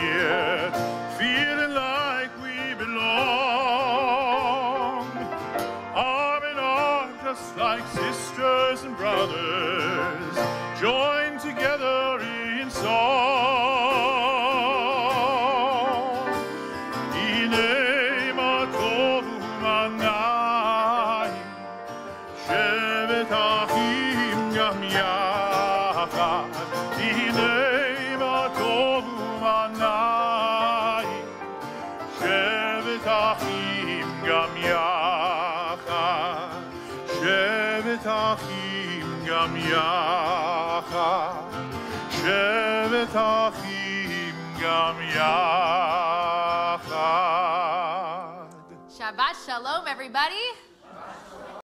here feeling like we belong. Arm in arm, just like sisters and brothers, joined together in song. Inema tovuma nai, שבת אחים גם יחד. שבת אחים גם יחד. שבת אחים גם יחד. Shabbat Shalom, everybody.